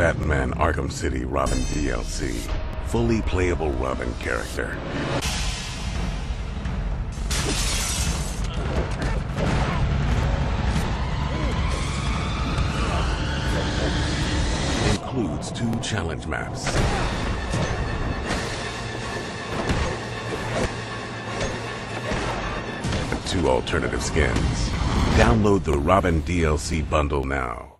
Batman Arkham City Robin DLC. Fully playable Robin character. Includes two challenge maps. Two alternative skins. Download the Robin DLC bundle now.